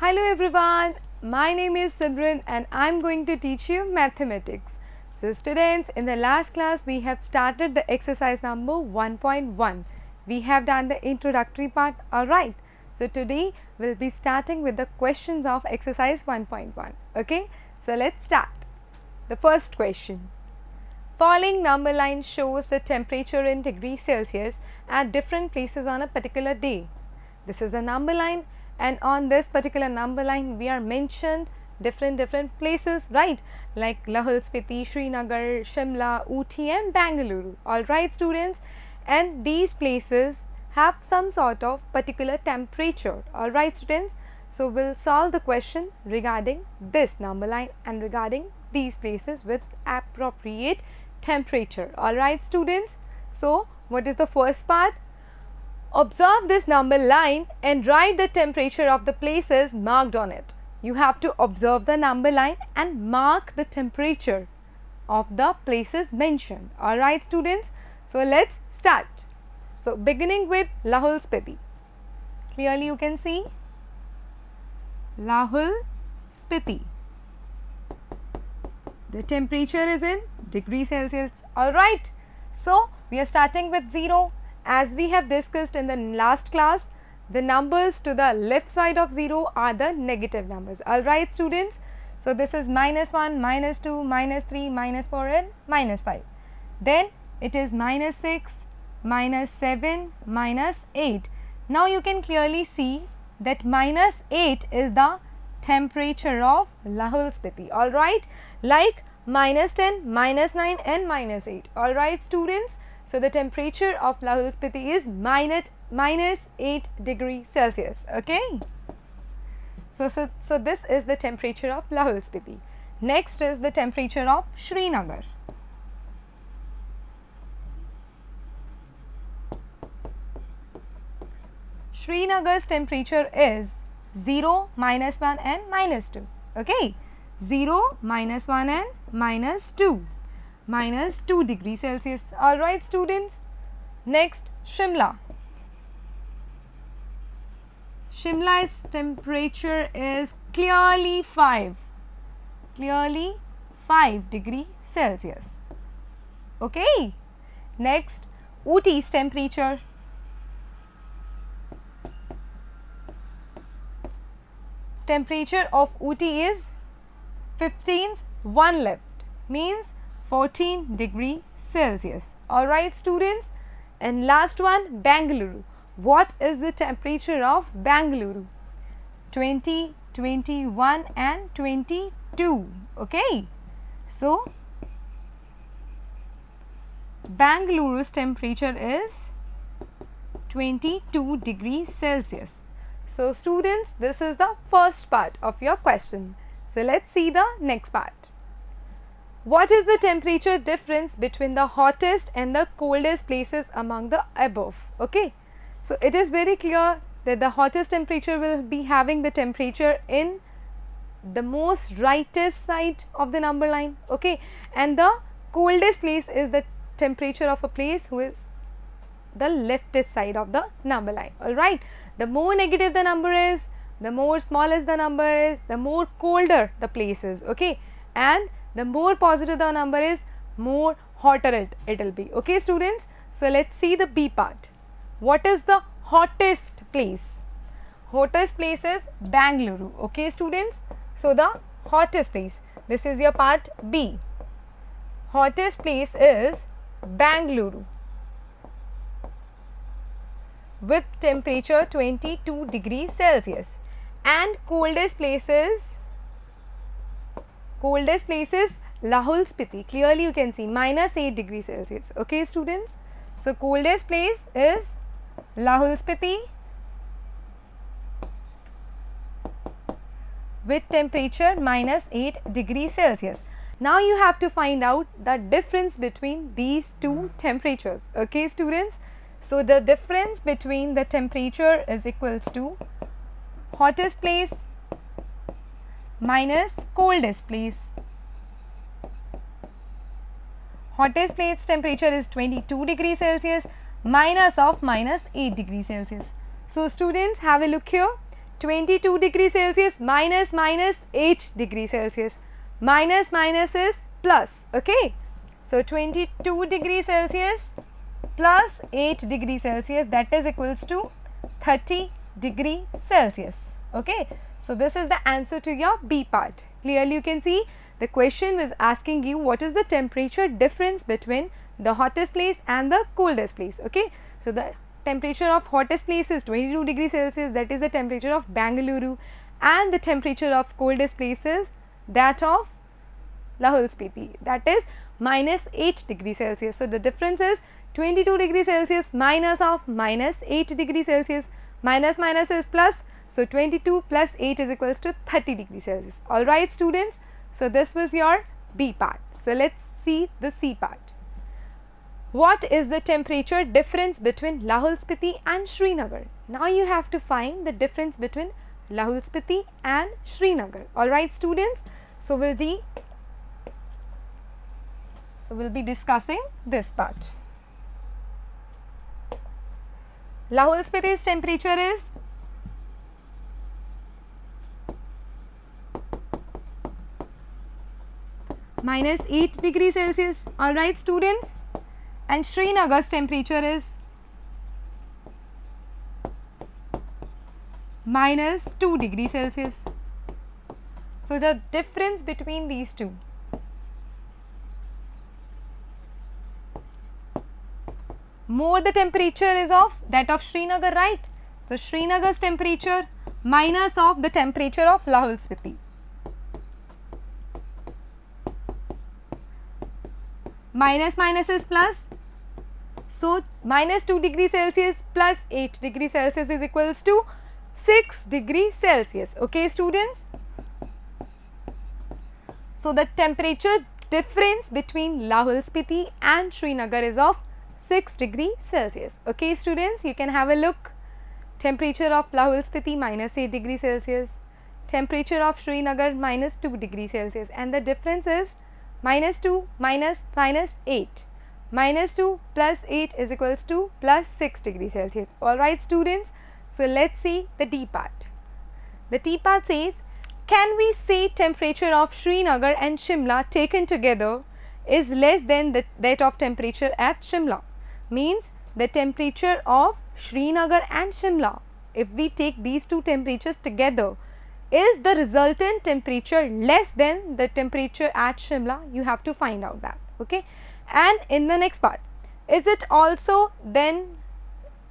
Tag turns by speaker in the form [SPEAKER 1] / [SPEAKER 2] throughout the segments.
[SPEAKER 1] Hello everyone, my name is Simran and I'm going to teach you mathematics. So students, in the last class we have started the exercise number 1.1. We have done the introductory part, alright. So today we'll be starting with the questions of exercise 1.1, okay. So let's start. The first question. Following number line shows the temperature in degrees Celsius at different places on a particular day. This is a number line and on this particular number line we are mentioned different different places right like Lahul Spiti, Srinagar, Shimla, Ooty and Bangalore alright students and these places have some sort of particular temperature alright students. So, we will solve the question regarding this number line and regarding these places with appropriate temperature alright students. So, what is the first part? Observe this number line and write the temperature of the places marked on it. You have to observe the number line and mark the temperature of the places mentioned. Alright students. So, let us start. So, beginning with Lahul Spiti. Clearly you can see Lahul Spiti. The temperature is in degree Celsius. Alright. So, we are starting with 0 as we have discussed in the last class, the numbers to the left side of 0 are the negative numbers. Alright students. So, this is minus 1, minus 2, minus 3, minus 4 and minus 5. Then it is minus 6, minus 7, minus 8. Now, you can clearly see that minus 8 is the temperature of Lahul Spiti. Alright. Like minus 10, minus 9 and minus 8. Alright students. So, the temperature of Lahul Spiti is minus, minus 8 degree Celsius. Okay. So, so, so this is the temperature of Lahul Spiti. Next is the temperature of Srinagar. Srinagar's temperature is 0, minus 1 and minus 2. Okay. 0, minus 1 and minus 2 minus 2 degree Celsius. Alright students. Next Shimla. Shimla's temperature is clearly 5, clearly 5 degree Celsius. Okay. Next Ooty's temperature. Temperature of Ooty is 15 1 left means 14 degree Celsius. Alright students and last one Bangalore. What is the temperature of Bangalore? 20, 21 and 22. Okay. So, Bangaluru's temperature is 22 degrees Celsius. So, students this is the first part of your question. So, let us see the next part. What is the temperature difference between the hottest and the coldest places among the above? Okay. So, it is very clear that the hottest temperature will be having the temperature in the most rightest side of the number line okay and the coldest place is the temperature of a place who is the leftist side of the number line. Alright. The more negative the number is the more smallest the number is the more colder the place is okay? And the more positive the number is more hotter it will be okay students? So let's see the b part. What is the hottest place? Hottest place is bangalore okay students? So the hottest place. This is your part b. Hottest place is bangalore with temperature 22 degrees celsius and coldest places coldest places Lahul Spiti. Clearly you can see minus 8 degrees Celsius. Okay students. So coldest place is Lahul Spiti with temperature minus 8 degrees Celsius. Now you have to find out the difference between these two temperatures. Okay students. So the difference between the temperature is equals to hottest place minus coldest place. Hottest place temperature is 22 degrees Celsius minus of minus 8 degree Celsius. So, students have a look here 22 degree Celsius minus minus 8 degree Celsius minus minus is plus okay. So, 22 degree Celsius plus 8 degree Celsius that is equals to 30 degree Celsius okay. So, this is the answer to your B part clearly you can see the question was asking you what is the temperature difference between the hottest place and the coldest place okay. So, the temperature of hottest place is 22 degree Celsius that is the temperature of Bangalore and the temperature of coldest place is that of Lahul Spiti that is minus 8 degree Celsius. So, the difference is 22 degrees Celsius minus of minus 8 degrees Celsius minus minus is plus. So, 22 plus 8 is equals to 30 degrees Celsius. Alright students. So, this was your B part. So, let us see the C part. What is the temperature difference between Lahul Spiti and Srinagar? Now, you have to find the difference between Lahul Spiti and Srinagar. Alright students. So, we will be so we will be discussing this part. Lahul Spiti's temperature is minus 8 degree Celsius. Alright students and Srinagar's temperature is minus 2 degree Celsius. So, the difference between these two more the temperature is of that of Srinagar right. So, Srinagar's temperature minus of the temperature of Lahul Spiti. minus minus is plus. So, minus 2 degree Celsius plus 8 degree Celsius is equals to 6 degree Celsius. Okay, students. So, the temperature difference between Lahul Spiti and Srinagar is of 6 degree Celsius. Okay, students, you can have a look. Temperature of Lahul Spiti minus 8 degree Celsius, temperature of Srinagar minus 2 degree Celsius and the difference is minus 2 minus minus 8 minus 2 plus 8 is equals to plus 6 degree Celsius. Alright students, so let us see the D part. The T part says, can we say temperature of Srinagar and Shimla taken together is less than the, that of temperature at Shimla? Means the temperature of Srinagar and Shimla, if we take these two temperatures together, is the resultant temperature less than the temperature at Shimla? You have to find out that. Okay. And in the next part, is it also then,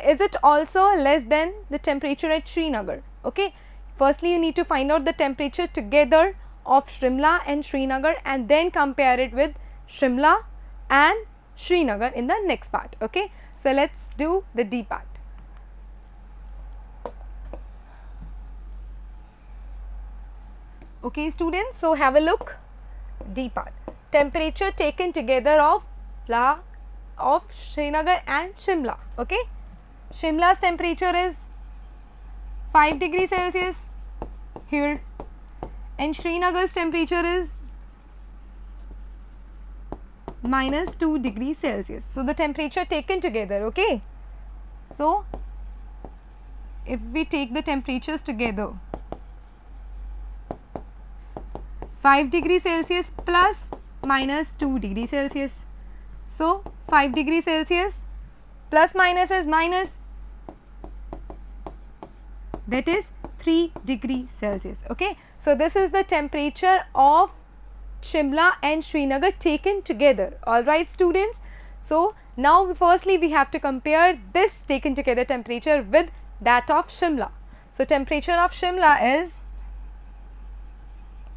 [SPEAKER 1] is it also less than the temperature at Srinagar? Okay. Firstly, you need to find out the temperature together of Shimla and Srinagar and then compare it with Shimla and Srinagar in the next part. Okay. So, let us do the D part. Okay students, so have a look D part. Temperature taken together of La of Srinagar and Shimla. Okay. Shimla's temperature is 5 degrees Celsius here and Srinagar's temperature is minus 2 degrees Celsius. So, the temperature taken together, okay. So, if we take the temperatures together, 5 degree Celsius plus minus 2 degree Celsius. So, 5 degree Celsius plus minus is minus that is 3 degree Celsius. Okay. So, this is the temperature of Shimla and Srinagar taken together. Alright students. So, now firstly we have to compare this taken together temperature with that of Shimla. So, temperature of Shimla is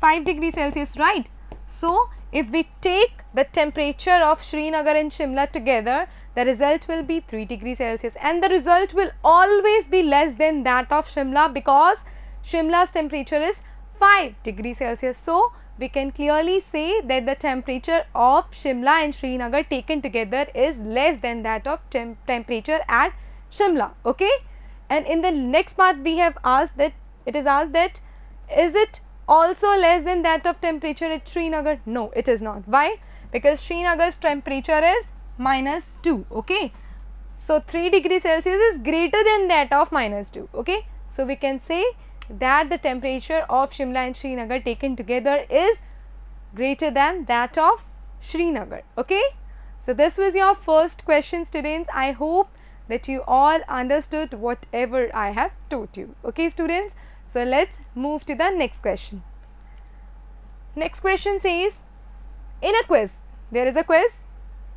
[SPEAKER 1] 5 degrees Celsius, right? So, if we take the temperature of Srinagar and Shimla together, the result will be 3 degrees Celsius and the result will always be less than that of Shimla because Shimla's temperature is 5 degrees Celsius. So, we can clearly say that the temperature of Shimla and Srinagar taken together is less than that of temp temperature at Shimla. Okay? And in the next part we have asked that it is asked that is it also less than that of temperature at Srinagar? No, it is not. Why? Because Srinagar's temperature is minus 2. Okay. So 3 degree Celsius is greater than that of minus 2. Okay. So we can say that the temperature of Shimla and Srinagar taken together is greater than that of Srinagar. Okay. So this was your first question students. I hope that you all understood whatever I have taught you. Okay students. So let's move to the next question. Next question says, in a quiz, there is a quiz,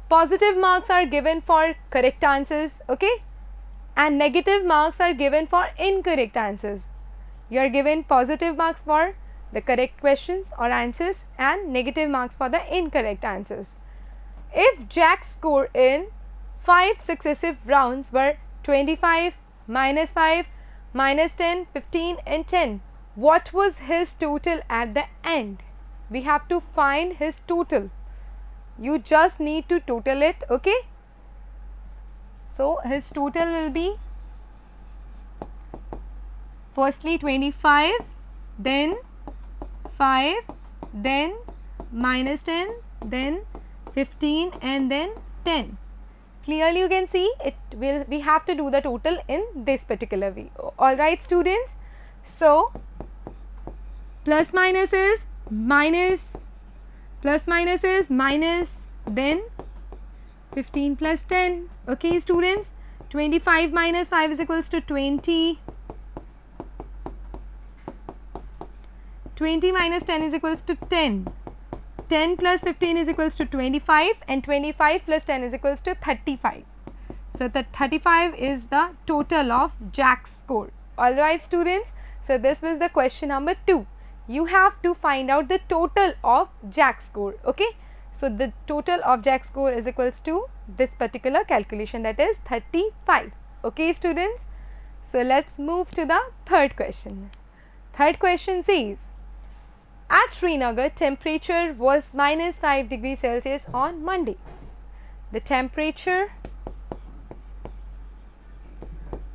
[SPEAKER 1] positive marks are given for correct answers, okay? And negative marks are given for incorrect answers. You are given positive marks for the correct questions or answers and negative marks for the incorrect answers. If Jack's score in 5 successive rounds were 25, minus 5, minus 10, 15 and 10, what was his total at the end? We have to find his total. You just need to total it, okay? So, his total will be firstly 25, then 5, then minus 10, then 15 and then 10. Clearly you can see it will we have to do the total in this particular way. Alright students. So plus minus is minus plus minus is minus then 15 plus 10 okay students 25 minus 5 is equals to 20 20 minus 10 is equals to 10 10 plus 15 is equals to 25 and 25 plus 10 is equals to 35 so the 35 is the total of Jack's score. Alright students? So this was the question number 2 you have to find out the total of Jack's score okay? So the total of Jack's score is equals to this particular calculation that is 35 okay students? So let's move to the third question. Third question says at Srinagar, temperature was minus 5 degrees Celsius on Monday. The temperature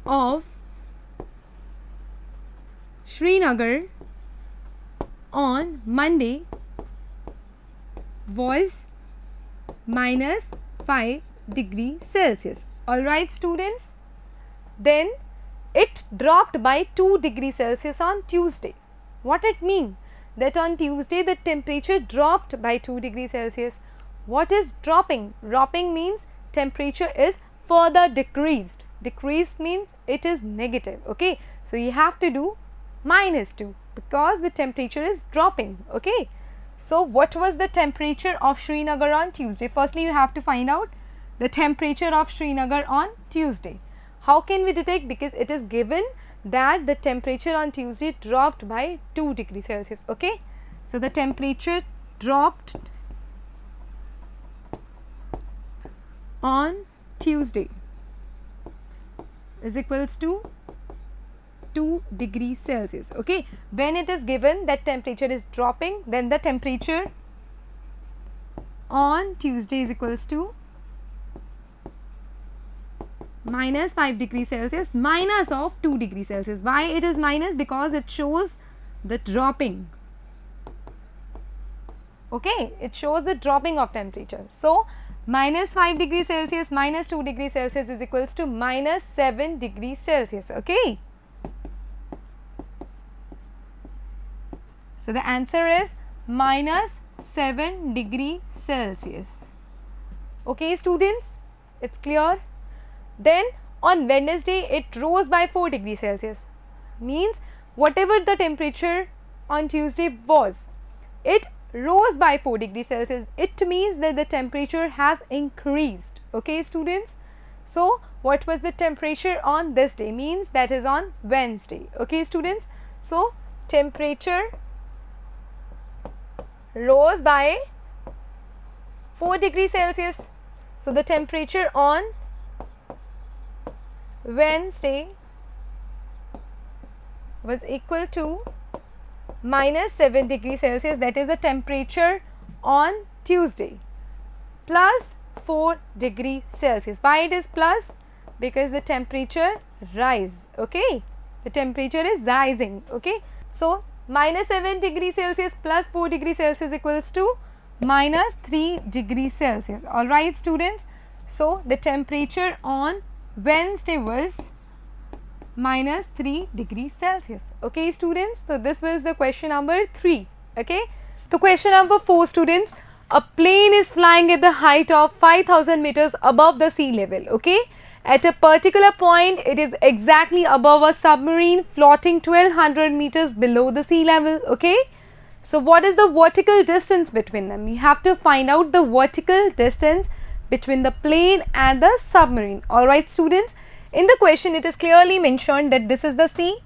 [SPEAKER 1] of Srinagar on Monday was minus 5 degree Celsius. Alright students, then it dropped by 2 degree Celsius on Tuesday. What it means? That on Tuesday the temperature dropped by 2 degrees Celsius. What is dropping? Dropping means temperature is further decreased. Decreased means it is negative. Okay. So, you have to do minus 2 because the temperature is dropping. Okay. So, what was the temperature of Srinagar on Tuesday? Firstly, you have to find out the temperature of Srinagar on Tuesday. How can we detect? Because it is given that the temperature on Tuesday dropped by 2 degrees Celsius. Okay. So, the temperature dropped on Tuesday is equals to 2 degrees Celsius. Okay. When it is given that temperature is dropping, then the temperature on Tuesday is equals to minus 5 degrees Celsius minus of 2 degrees Celsius. Why it is minus? Because it shows the dropping. Okay, it shows the dropping of temperature. So, minus 5 degrees Celsius minus 2 degrees Celsius is equals to minus 7 degrees Celsius. Okay. So, the answer is minus 7 degree Celsius. Okay students, it's clear? Then on Wednesday it rose by 4 degrees Celsius means whatever the temperature on Tuesday was it rose by 4 degrees Celsius it means that the temperature has increased okay students. So what was the temperature on this day means that is on Wednesday okay students. So temperature rose by 4 degrees Celsius. So the temperature on Wednesday was equal to minus 7 degree Celsius that is the temperature on Tuesday plus 4 degree Celsius. Why it is plus? Because the temperature rise, okay. The temperature is rising, okay. So, minus 7 degree Celsius plus 4 degree Celsius equals to minus 3 degree Celsius, alright students. So, the temperature on Wednesday was minus 3 degrees Celsius. Okay students, so this was the question number 3. Okay. So question number 4 students, a plane is flying at the height of 5000 meters above the sea level. Okay. At a particular point, it is exactly above a submarine floating 1200 meters below the sea level. Okay. So what is the vertical distance between them? You have to find out the vertical distance between the plane and the submarine. Alright students, in the question it is clearly mentioned that this is the sea,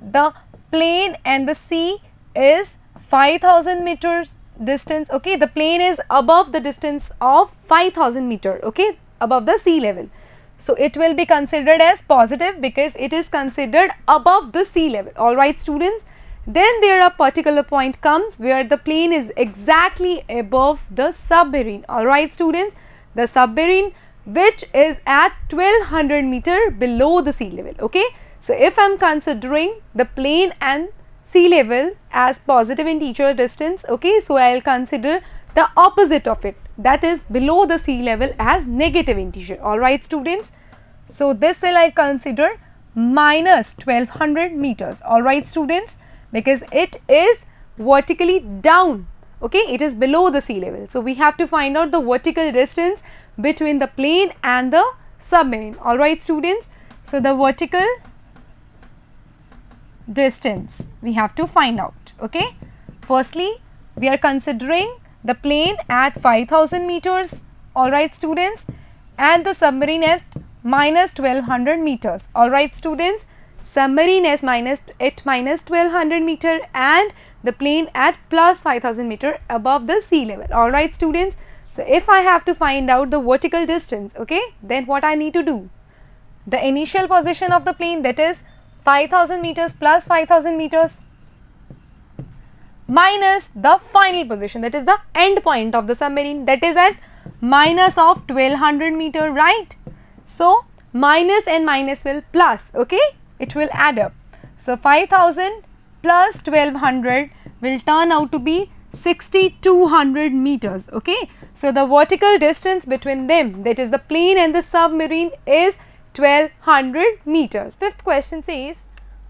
[SPEAKER 1] the plane and the sea is 5000 meters distance, okay. The plane is above the distance of 5000 meter, okay, above the sea level. So, it will be considered as positive because it is considered above the sea level, alright students. Then there a particular point comes where the plane is exactly above the submarine, alright students the submarine which is at 1200 meter below the sea level okay? So if i'm considering the plane and sea level as positive integer distance okay? So i'll consider the opposite of it that is below the sea level as negative integer all right students? So this will i consider minus 1200 meters. All right students? Because it is vertically down okay it is below the sea level. So we have to find out the vertical distance between the plane and the submarine. All right students? So the vertical distance we have to find out. Okay? Firstly we are considering the plane at 5000 meters. All right students? And the submarine at minus 1200 meters. All right students? Submarine is minus at minus 1200 meter and the plane at plus 5000 meter above the sea level. Alright students. So, if I have to find out the vertical distance, okay, then what I need to do? The initial position of the plane that is 5000 meters plus 5000 meters minus the final position that is the end point of the submarine that is at minus of 1200 meter right. So, minus and minus will plus okay it will add up. So, 5000 plus 1200 will turn out to be 6200 meters okay? So the vertical distance between them that is the plane and the submarine is 1200 meters. Fifth question says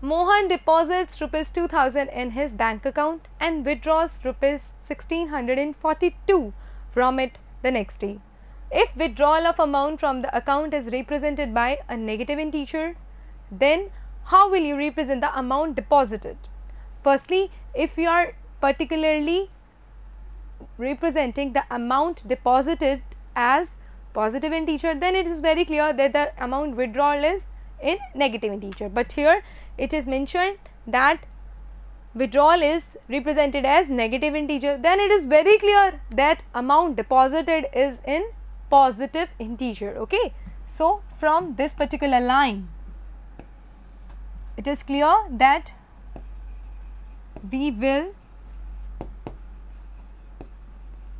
[SPEAKER 1] mohan deposits rupees 2000 in his bank account and withdraws rupees 1642 from it the next day. If withdrawal of amount from the account is represented by a negative integer then how will you represent the amount deposited Firstly, if you are particularly representing the amount deposited as positive integer, then it is very clear that the amount withdrawal is in negative integer. But here it is mentioned that withdrawal is represented as negative integer, then it is very clear that amount deposited is in positive integer. Okay. So, from this particular line, it is clear that we will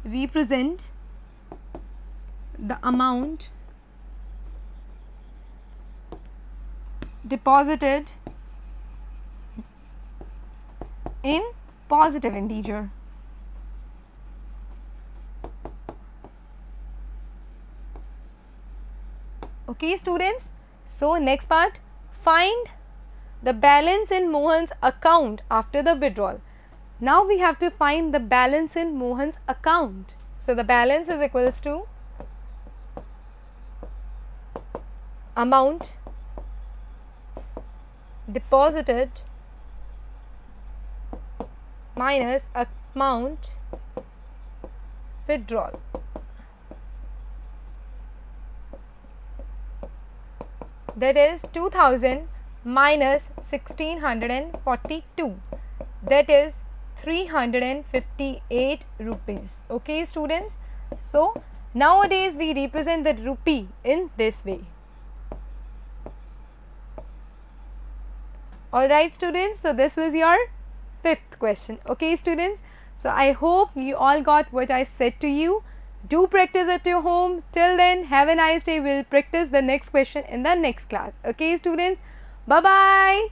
[SPEAKER 1] represent the amount deposited in positive integer. Okay students, so next part find the balance in Mohan's account after the withdrawal. Now we have to find the balance in Mohan's account. So the balance is equals to amount deposited minus amount withdrawal. That is 2000 minus 1642 that is 358 rupees. Okay students? So nowadays we represent the rupee in this way. Alright students? So this was your fifth question. Okay students? So i hope you all got what i said to you. Do practice at your home. Till then have a nice day. We'll practice the next question in the next class. Okay students Bye bye.